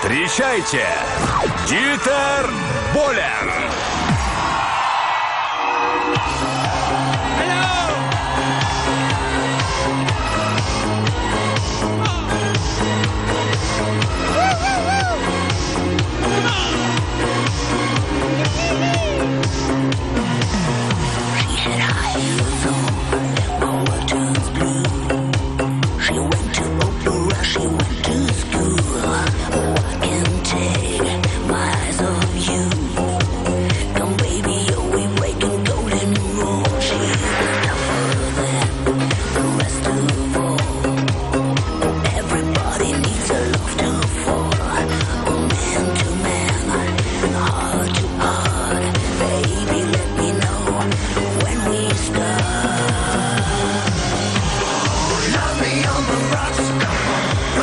Встречайте, Дитер Болер!